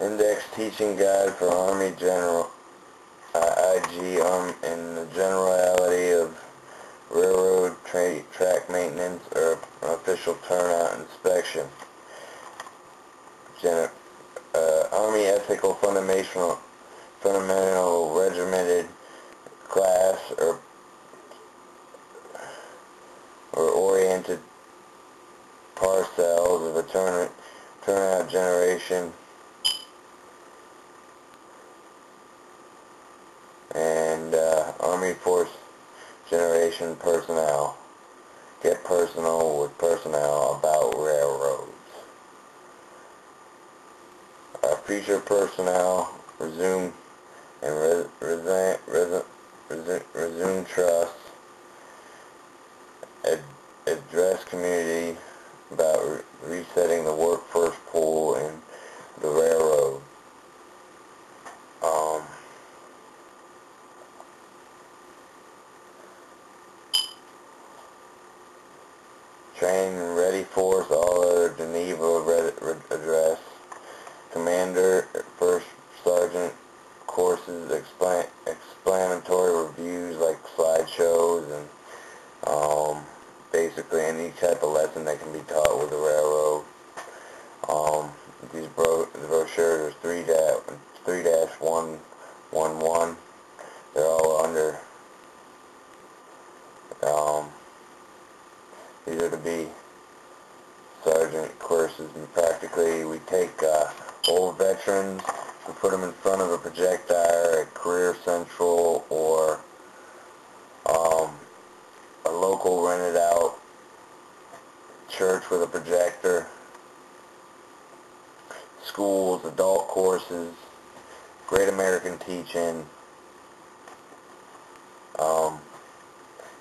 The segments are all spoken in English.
Index Teaching Guide for Army General, uh, IG, um, in the generality of railroad tra- track maintenance or official turnout inspection. Gen- uh, Army Ethical Fundamental, Fundamental Regimented Class or or oriented parcels of a turn, turnout generation and uh, Army Force Generation personnel. Get personal with personnel about railroads. Uh, future personnel resume and re- resume, resume, resume, trust. Ad- address community about re- resetting the workforce pool in the railroad. Um, train and ready force all other Geneva re- re- address. Commander, first sergeant courses, explan- explanatory reviews like slideshows and um, basically any type of lesson that can be taught with the railroad. Um, these bro- the brochures are three dash three dash one one one. They're all under. Um, these to be sergeant courses, and practically we take uh, old veterans, we put them in front of a projector at Career Central or um, a local rented out church with a projector, schools, adult courses, Great American Teaching. Um,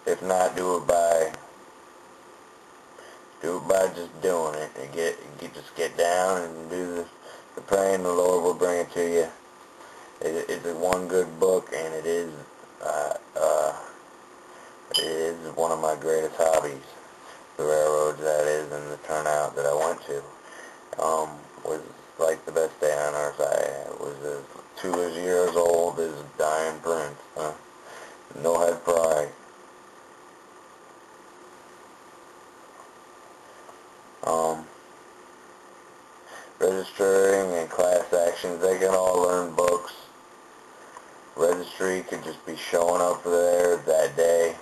if not, do it by do it by just doing it and get you just get down and do the, the praying. The Lord will bring it to you. It, it's one good book, and it is uh, uh, it is one of my greatest hobbies. The railroads, that is, and the turnout that I went to um, was like the best day on earth. I was as two years old as dying prince. Huh? No head pride. Um, registering and class actions, they can all learn books. Registry could just be showing up there that day,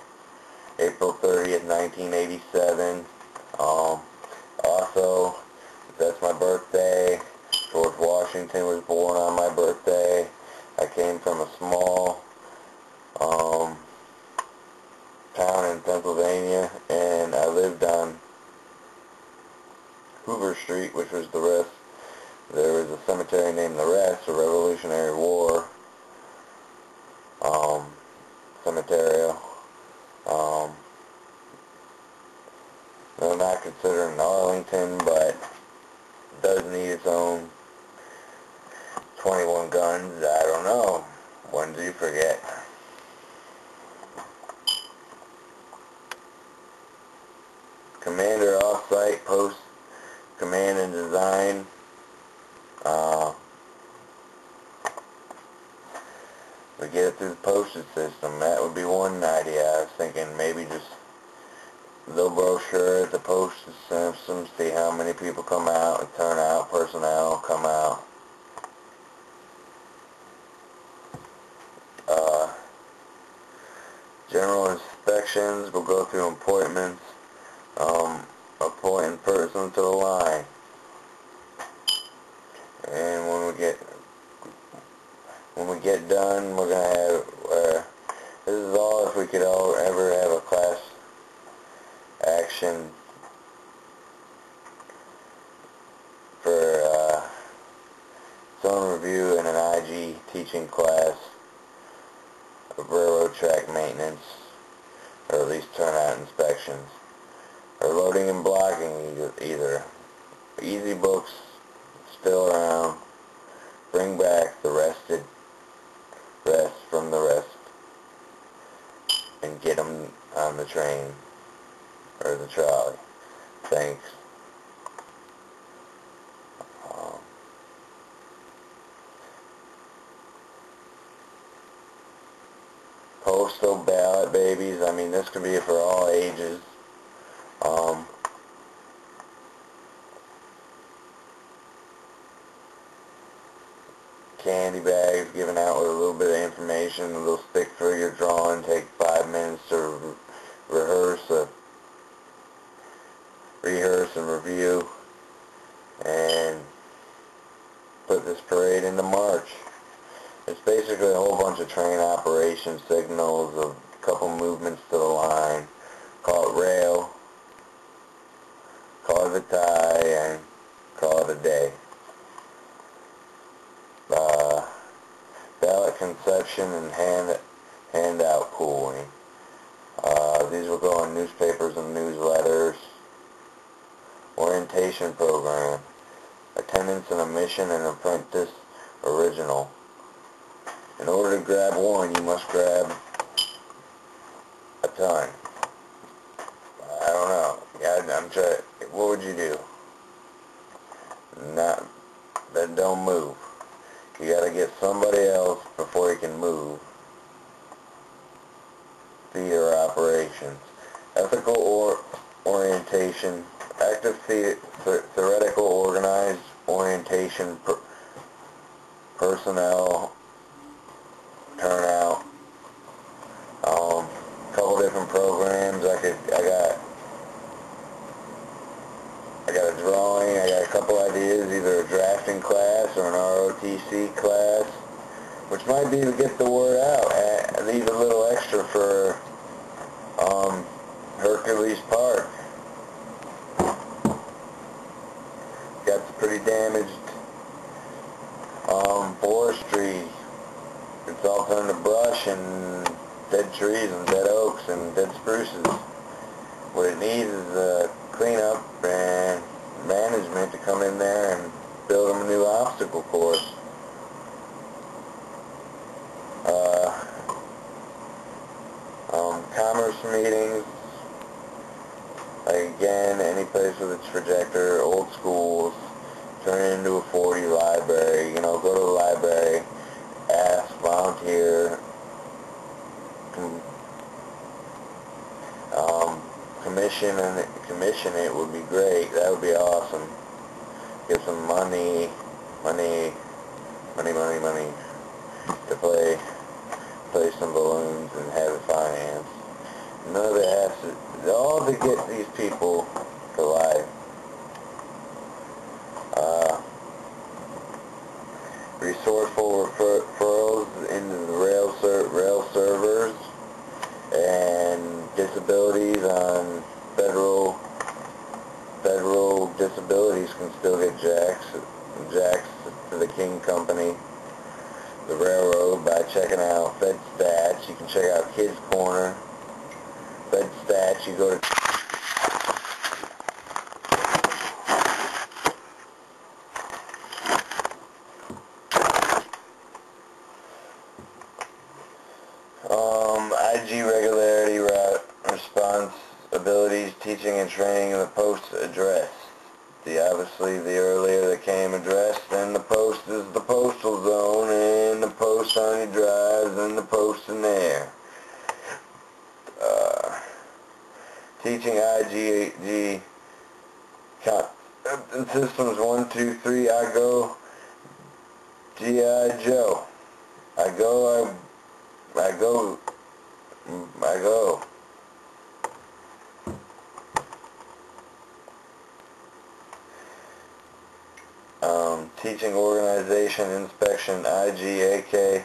April 30th, 1987. Um, also, that's my birthday. George Washington was born on my birthday. I came from a small um, town in Pennsylvania, and I lived on Hoover Street, which was the rest. There was a cemetery named the Rest, a Revolutionary War um, cemetery. Um, they're not considered Arlington, but does need its own 21 guns. I don't know. When do you forget? Commander off-site post command and design. Uh, we get it through the postage system. That would be one idea. I was thinking maybe just a little brochure at the postage system, see how many people come out and turn out, personnel come out. Uh, general inspections, we'll go through appointments, um, appointing person to the line. And when we get when we get done, we're gonna have uh, this is all if we could all ever have a class action for uh, zone review and an IG teaching class folks still around, bring back the rested rest from the rest and get them on the train or the trolley. Thanks. Um, postal ballot babies, I mean this could be for candy bags given out with a little bit of information, a little stick figure drawing, take five minutes to re- rehearse, a, rehearse and review, and put this parade into March. It's basically a whole bunch of train operation signals, a couple movements to the line, call it rail, call it a tie, and call it a day. Uh, ballot conception and hand handout pooling. Uh, these will go in newspapers and newsletters. Program. Attendance and admission and apprentice original. In order to grab one, you must grab a ton. I don't know. Yeah, I'm trying. What would you do? Not that don't move. You gotta get somebody else before you can move. Theater operations. Ethical or orientation. Active the theoretical organized orientation per personnel turnout. Um, couple different programs. I could, I got, I got a drawing. I got a couple ideas, either a drafting class or an ROTC class, which might be to get the word out. And leave a little extra for um, Hercules Park. Pretty damaged um, forestry it's all turned to brush and dead trees and dead oaks and dead spruces. What it needs is a cleanup and management to come in there and build them a new obstacle course. Uh, um, commerce meetings, like again, any place with a projector, old schools, turn it into a 40 library, you know, go to the library, ask, volunteer, com- um, commission and commission it would be great. That would be awesome. Get some money, money, money to play, play some balloons and have it financed. None of it has to, all to get these people for life. Uh, resourceful refer- referrals into the rail ser- rail servers and disabilities on federal federal disabilities can still get jacks jacks to the King Company the railroad by checking out Fed Stats. You can check out Kids Corner. Fed Um, IG regularity, response abilities, teaching and training in the post address. The obviously the earlier the came address, then the post is the postal zone, and the post on your drives, and the post in there. Uh, teaching IGG uh, systems one, two, three. I go GI Joe. I go. I I go, I go. Um, teaching organization inspection, IGAK,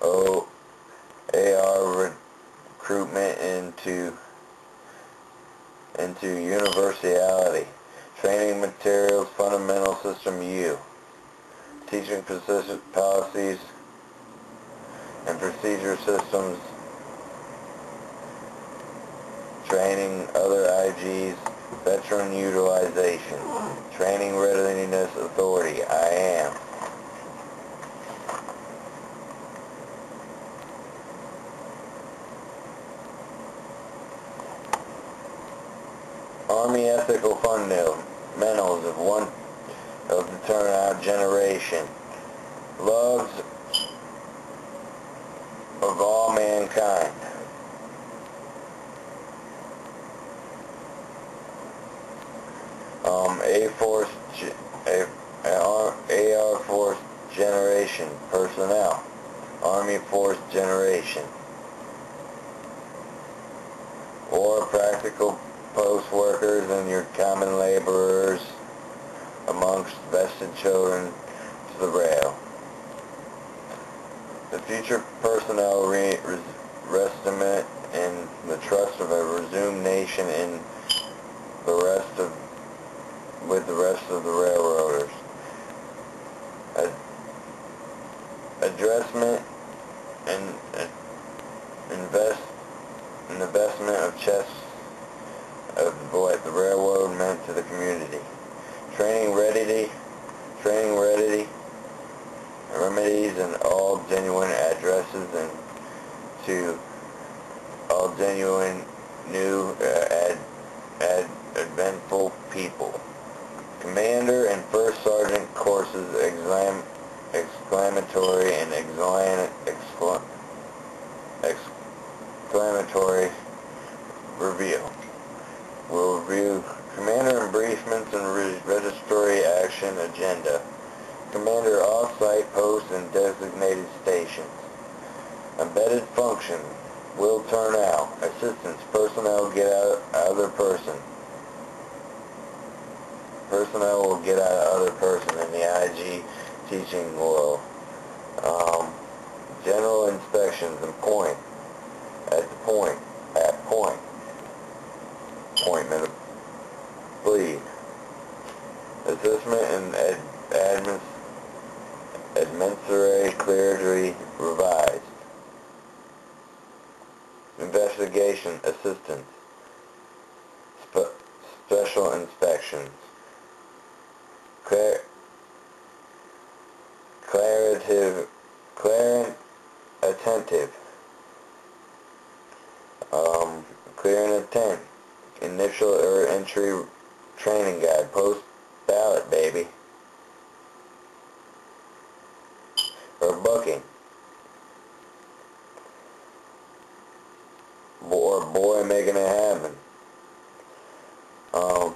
O, AR recruitment into, into universality. Training materials, fundamental system U. Teaching policies, and procedure systems, training other IGs, veteran utilization, training readiness authority, I am. fundamentals of one of the turnout generation. Loves of all mankind. Um, A force, A, force generation personnel, Army force generation. Children to the rail. The future personnel re- estimate in the trust of a resumed nation in the rest of with the rest of the railroaders. Ad- addressment and invest an investment of chests of what the railroad meant to the community. Training ready, training ready, remedies and all genuine addresses and to all genuine new uh, ad, ad, eventful people. Commander and First Sergeant courses exam, exclamatory and exclam, exclam, exclamatory review. We'll review Commander Briefments and Re Registry Action Agenda. Commander off-site posts and designated stations. Embedded function will turn out. Assistance personnel get out other person. Personnel will get out other person in the IG teaching world. Um, general inspections and point. At the point. At point. Appointment bleed. Assessment and ad, admin, administrative clearly revised. Investigation assistance. Spe special inspections. Clar clarative, clarent, attentive. Um, clear and attent. Initial or entry training guide. Post ballot, baby. Or booking. Or boy making it happen. Um,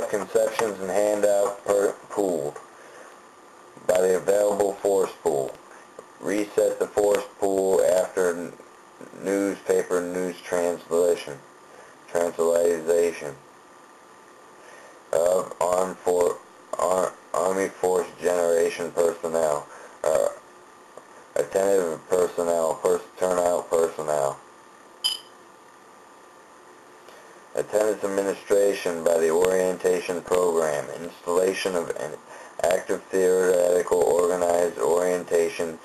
ballot conceptions and handout per pooled by the available force pool. Reset the force pool after newspaper news translation, translation of armed for, ar, Army Force Generation personnel, uh, attentive personnel, pers turnout personnel. Attendance administration by the orientation program, installation of an active theoretical organized orientation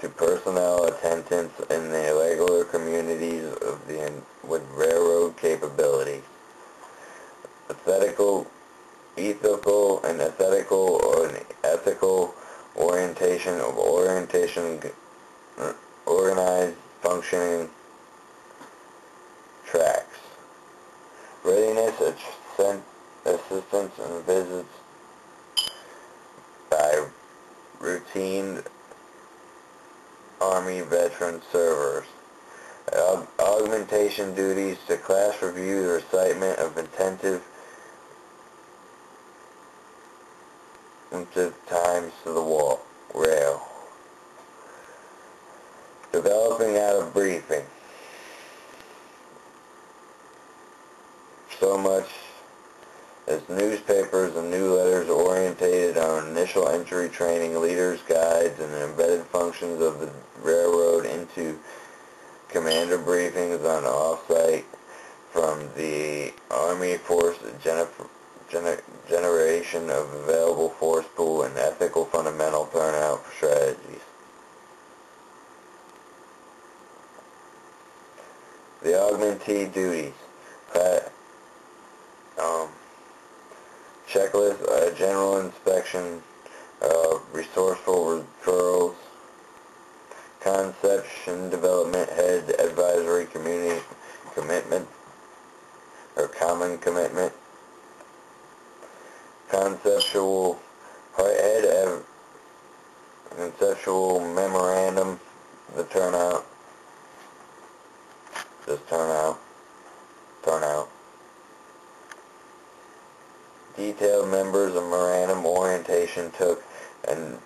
to personnel attendance in the irregular communities of the with railroad capability. Ethical, ethical and ethical or ethical orientation of orientation organized functioning tracks. Readiness, assistance and visits by routine Army veteran servers. Aug duties to class review the recitement of intensive times to the wall, rail. Developing out of briefing. So much as newspapers and new letters orientated on initial entry training, leaders' guides, and embedded functions of the railroad into commander briefings on off-site from the Army Force generation of available force pool and ethical fundamental turnout strategies. The augmentee duties. Um, checklist, uh, general inspection, uh, resourceful referrals, Conception Development Head Advisory Community Commitment or Common Commitment. Conceptual Head Conceptual Memorandum The Turnout. Just Turnout Turnout. Detailed members of Memorandum Orientation took and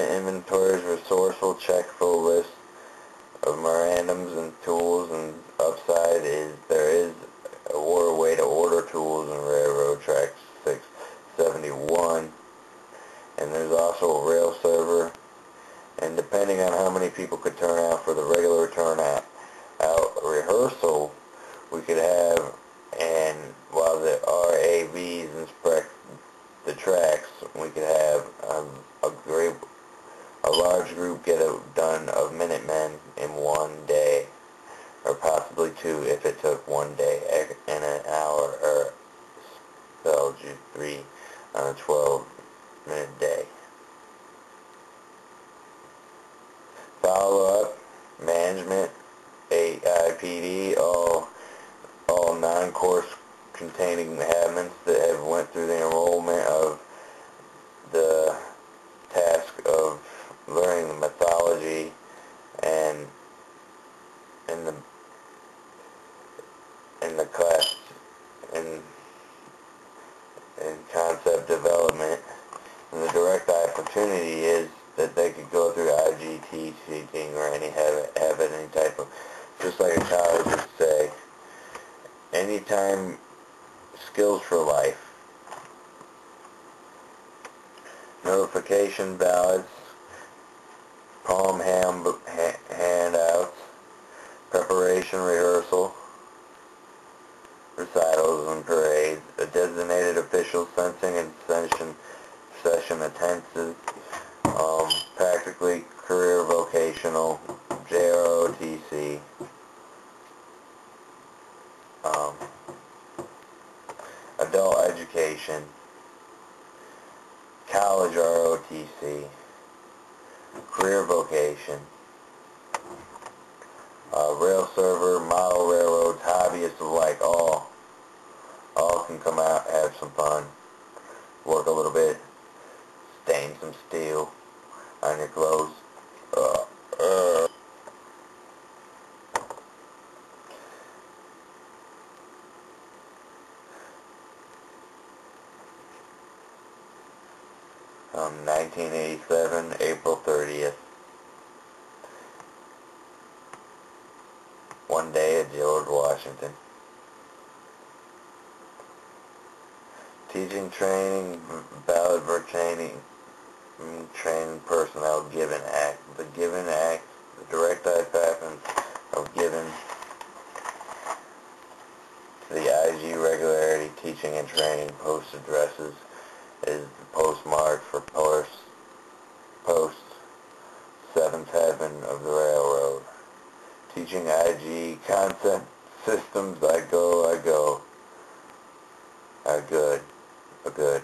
Equipment inventories, resourceful check full list of memorandums and tools and upside is there is a war way to order tools and railroad tracks 671 and there's also a rail server. And depending on how many people could turn out for the regular turnout out rehearsal we could have and while the RAVs inspect the tracks we could have um, a great a large group get it done of Minutemen in one day, or possibly two if it took one day in an hour, or spelled you three on a 12 minute day. Follow-up, management, AIPD, all, all nine-course containing admins that have went through the enrollment of the task of learning the mythology and in the in the class in in concept development and the direct opportunity is that they could go through IGT seeking or any have have any type of just like a college would say anytime skills for life. Notification ballots poem hand, handouts, preparation rehearsal, recitals and parades, a designated official sensing and session, session attendances, um, practically career vocational, JROTC, um, adult education, college ROTC, career vocation, uh, rail server, model railroads, hobbyists alike, all, all can come out, have some fun, work a little bit, your clothes. Uh, uh. Um, 1987, April 30th. One day at George Washington. Teaching, training, valid for training, training personnel given act. The given act, the direct effect of given the IG regularity teaching and training post addresses is the postmark for post, post 7th heaven of the railroad. Teaching IG concept systems, I go, I go. A good, a good.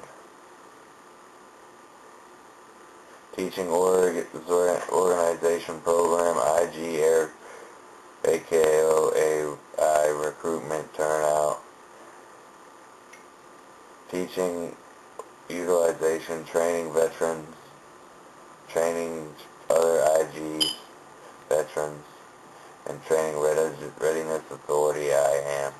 Teaching org organization program, IG Air, AKOAI recruitment turnout. Teaching utilization, training veterans, training other IGs, veterans, and training readiness authority I am.